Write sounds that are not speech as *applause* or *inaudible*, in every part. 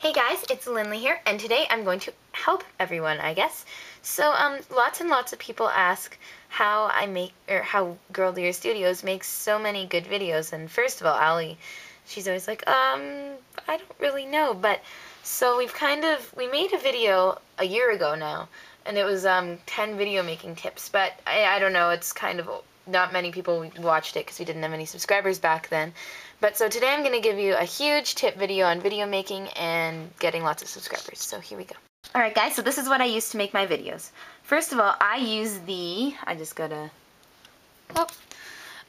Hey guys, it's Lindley here, and today I'm going to help everyone, I guess. So, um, lots and lots of people ask how I make, or how Girl of the Year Studios makes so many good videos, and first of all, Ali, she's always like, um, I don't really know, but, so we've kind of, we made a video a year ago now, and it was, um, 10 video making tips, but I, I don't know, it's kind of not many people watched it because we didn't have any subscribers back then. But so today I'm going to give you a huge tip video on video making and getting lots of subscribers. So here we go. Alright guys, so this is what I use to make my videos. First of all, I use the, I just got a, oh,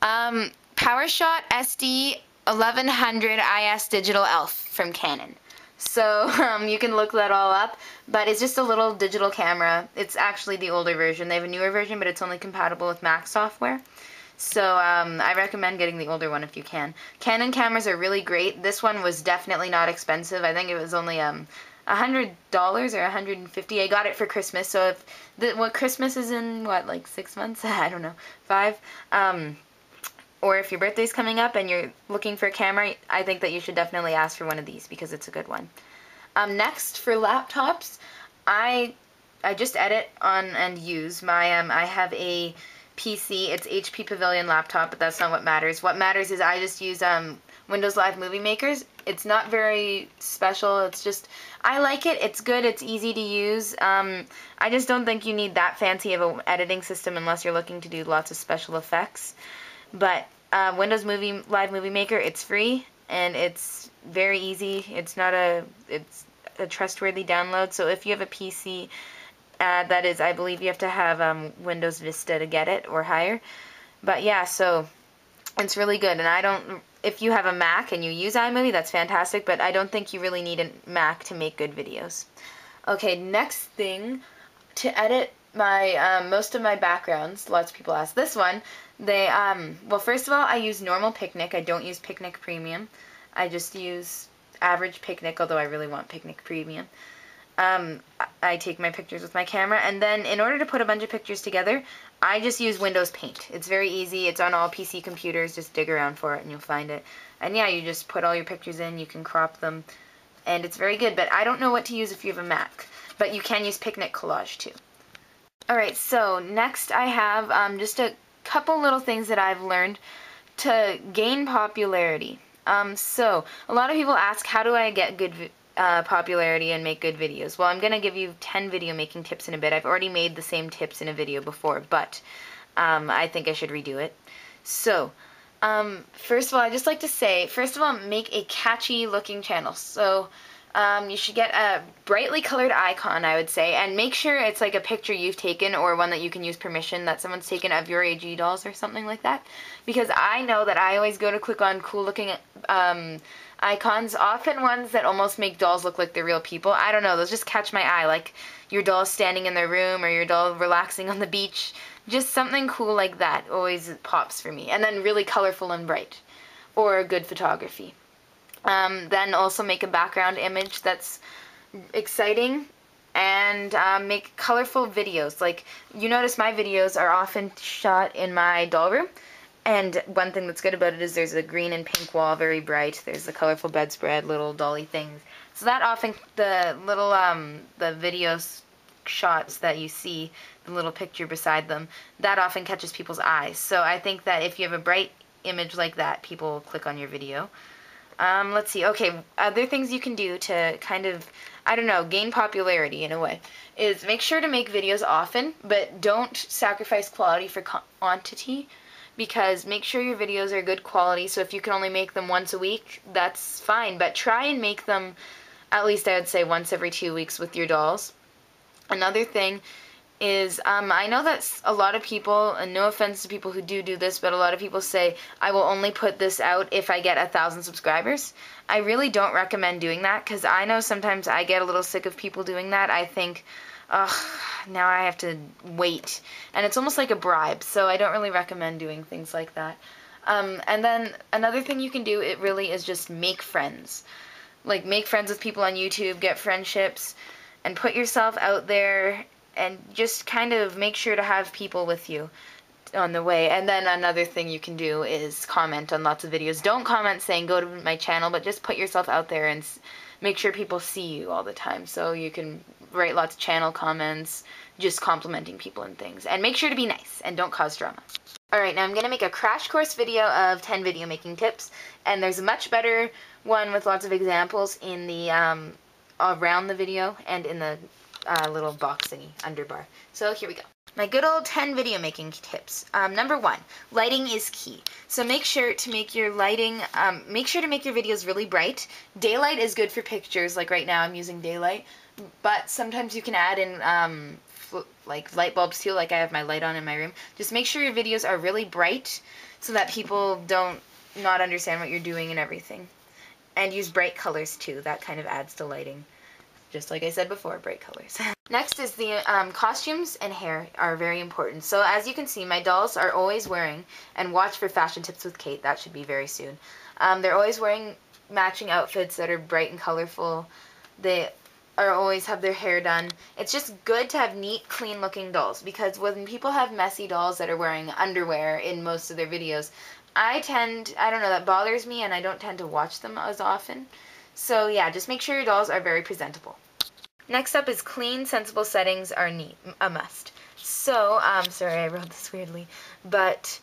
um, PowerShot SD 1100 IS Digital ELPH from Canon. So *laughs* um, you can look that all up, but it's just a little digital camera. It's actually the older version. They have a newer version, but it's only compatible with Mac software. So um, I recommend getting the older one if you can. Canon cameras are really great. This one was definitely not expensive. I think it was only um, $100 or 150. I got it for Christmas. So if the, what Christmas is in what like six months? *laughs* I don't know, five. Um, or if your birthday's coming up and you're looking for a camera, I think that you should definitely ask for one of these because it's a good one. Um, next, for laptops, I I just edit on and use my um I have a PC. It's HP Pavilion laptop, but that's not what matters. What matters is I just use um Windows Live Movie Makers. It's not very special. It's just I like it. It's good. It's easy to use. Um, I just don't think you need that fancy of an editing system unless you're looking to do lots of special effects. But uh, Windows Movie Live Movie Maker, it's free and it's very easy. It's not a it's a trustworthy download. So if you have a PC, uh, that is, I believe you have to have um, Windows Vista to get it or higher. But yeah, so it's really good. And I don't. If you have a Mac and you use iMovie, that's fantastic. But I don't think you really need a Mac to make good videos. Okay, next thing to edit my um, most of my backgrounds. Lots of people ask this one. They um well first of all I use normal Picnik. I don't use Picnik Premium. I just use average Picnik, although I really want Picnik Premium. Um, I take my pictures with my camera, and then in order to put a bunch of pictures together, I just use Windows Paint. It's very easy. It's on all PC computers. Just dig around for it, and you'll find it. And yeah, you just put all your pictures in. You can crop them, and it's very good. But I don't know what to use if you have a Mac. But you can use Picnik Collage too. Alright, so next I have um, just a couple little things that I've learned to gain popularity. Um, so, a lot of people ask, how do I get good uh, popularity and make good videos? Well, I'm going to give you 10 video making tips in a bit. I've already made the same tips in a video before, but um, I think I should redo it. So, um, first of all, I just like to say, first of all, make a catchy looking channel. So, um, you should get a brightly colored icon, I would say, and make sure it's like a picture you've taken or one that you can use permission that someone's taken of your AG dolls or something like that. Because I know that I always go to click on cool looking um, icons, often ones that almost make dolls look like they're real people. I don't know, those just catch my eye, like your doll standing in their room or your doll relaxing on the beach. Just something cool like that always pops for me. And then really colorful and bright. Or good photography. Um, then also make a background image that's exciting and uh, make colorful videos. Like you notice my videos are often shot in my doll room. And one thing that's good about it is there's a green and pink wall, very bright. There's the colorful bedspread, little dolly things. So that often, the little, um, the videos shots that you see, the little picture beside them, that often catches people's eyes. So I think that if you have a bright image like that, people will click on your video. Um, let's see. Okay, other things you can do to kind of, I don't know, gain popularity in a way is make sure to make videos often, but don't sacrifice quality for quantity because make sure your videos are good quality. So if you can only make them once a week, that's fine, but try and make them at least I would say once every two weeks with your dolls. Another thing is um, I know that a lot of people, and no offense to people who do do this, but a lot of people say, I will only put this out if I get a thousand subscribers. I really don't recommend doing that because I know sometimes I get a little sick of people doing that. I think, ugh, now I have to wait. And it's almost like a bribe, so I don't really recommend doing things like that. Um, and then another thing you can do, it really is just make friends. Like, make friends with people on YouTube, get friendships, and put yourself out there and just kind of make sure to have people with you on the way. And then another thing you can do is comment on lots of videos. Don't comment saying go to my channel, but just put yourself out there and make sure people see you all the time so you can write lots of channel comments just complimenting people and things and make sure to be nice and don't cause drama alright now I'm gonna make a crash course video of 10 video making tips and there's a much better one with lots of examples in the um, around the video and in the uh, little box thingy underbar so here we go my good old 10 video making tips. Um, number one, lighting is key. So make sure to make your lighting, um, make sure to make your videos really bright. Daylight is good for pictures, like right now I'm using daylight, but sometimes you can add in um, like light bulbs too, like I have my light on in my room. Just make sure your videos are really bright so that people don't not understand what you're doing and everything. And use bright colors too, that kind of adds to lighting. Just like I said before, bright colors. *laughs* Next is the um, costumes and hair are very important. So as you can see, my dolls are always wearing, and watch for fashion tips with Kate, that should be very soon. Um, they're always wearing matching outfits that are bright and colorful. They are always have their hair done. It's just good to have neat, clean looking dolls because when people have messy dolls that are wearing underwear in most of their videos, I tend, I don't know, that bothers me and I don't tend to watch them as often. So yeah, just make sure your dolls are very presentable. Next up is clean, sensible settings are neat, a must. So, um, sorry I wrote this weirdly, but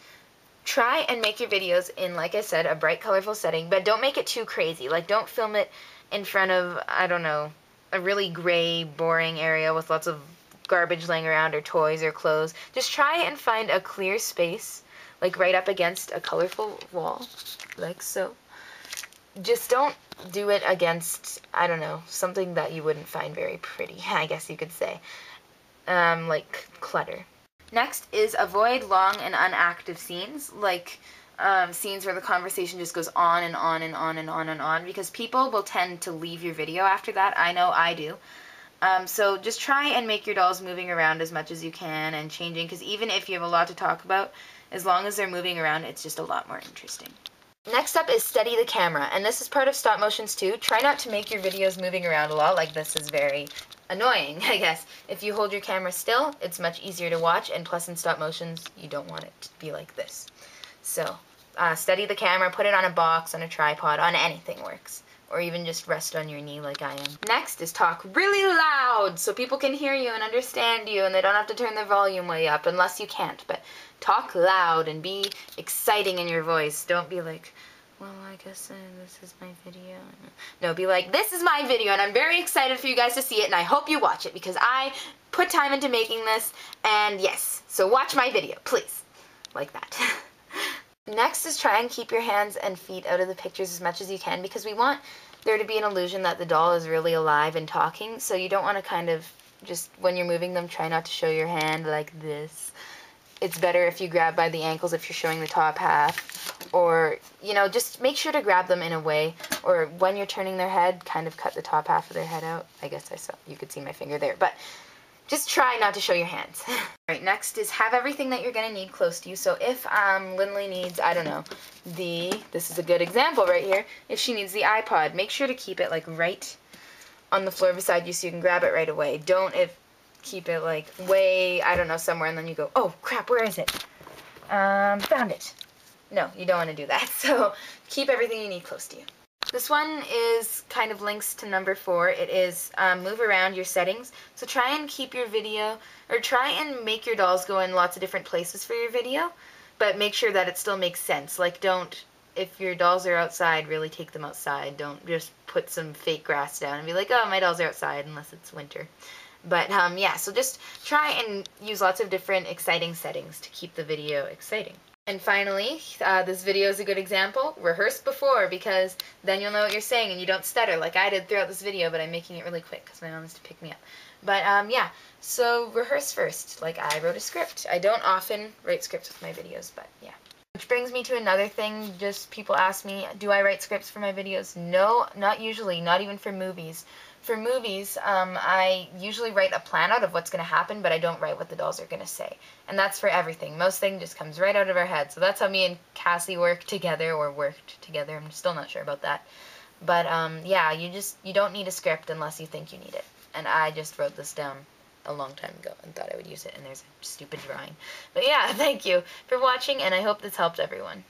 try and make your videos in, like I said, a bright, colorful setting, but don't make it too crazy. Like, don't film it in front of, I don't know, a really gray, boring area with lots of garbage laying around or toys or clothes. Just try and find a clear space, like right up against a colorful wall, like so just don't do it against, I don't know, something that you wouldn't find very pretty, *laughs* I guess you could say. Um, like clutter. Next is avoid long and unactive scenes, like um, scenes where the conversation just goes on and on and on and on and on, because people will tend to leave your video after that. I know I do. Um, so just try and make your dolls moving around as much as you can and changing, because even if you have a lot to talk about, as long as they're moving around, it's just a lot more interesting. Next up is steady the camera, and this is part of stop motions too. Try not to make your videos moving around a lot, like this is very annoying, *laughs* I guess. If you hold your camera still, it's much easier to watch, and plus in stop motions, you don't want it to be like this. So, uh, steady the camera, put it on a box, on a tripod, on anything works. Or even just rest on your knee like I am. Next is talk really loud so people can hear you and understand you and they don't have to turn the volume way up unless you can't. But talk loud and be exciting in your voice. Don't be like, well, I guess uh, this is my video. No, be like, this is my video, and I'm very excited for you guys to see it, and I hope you watch it, because I put time into making this, and yes, so watch my video, please. Like that. *laughs* Next is try and keep your hands and feet out of the pictures as much as you can, because we want there to be an illusion that the doll is really alive and talking, so you don't want to kind of just, when you're moving them, try not to show your hand like this it's better if you grab by the ankles if you're showing the top half. Or you know just make sure to grab them in a way. Or when you're turning their head kind of cut the top half of their head out. I guess I saw you could see my finger there. But just try not to show your hands. *laughs* All right next is have everything that you're gonna need close to you. So if um, Lindley needs I don't know the this is a good example right here. If she needs the iPod make sure to keep it like right on the floor beside you so you can grab it right away. Don't if keep it like way, I don't know, somewhere, and then you go, oh crap, where is it? Um, found it. No, you don't want to do that. *laughs* So keep everything you need close to you. This one is kind of links to number four. It is um, move around your settings. So try and keep your video, or try and make your dolls go in lots of different places for your video, but make sure that it still makes sense. Like don't, if your dolls are outside, really take them outside. Don't just put some fake grass down and be like, oh, my dolls are outside unless it's winter. But um, yeah, so just try and use lots of different exciting settings to keep the video exciting. And finally, uh, this video is a good example. Rehearse before because then you'll know what you're saying and you don't stutter like I did throughout this video, but I'm making it really quick because my mom has to pick me up. But um, yeah, so rehearse first. Like I wrote a script. I don't often write scripts with my videos, but yeah. Which brings me to another thing, just people ask me, do I write scripts for my videos? No, not usually, not even for movies for movies, um, I usually write a plan out of what's going to happen, but I don't write what the dolls are going to say. And that's for everything. Most thing just comes right out of our head. So that's how me and Cassie work together, or worked together. I'm still not sure about that. But um, yeah, you just you don't need a script unless you think you need it. And I just wrote this down a long time ago and thought I would use it, and there's a stupid drawing. But yeah, *laughs* thank you for watching, and I hope this helped everyone.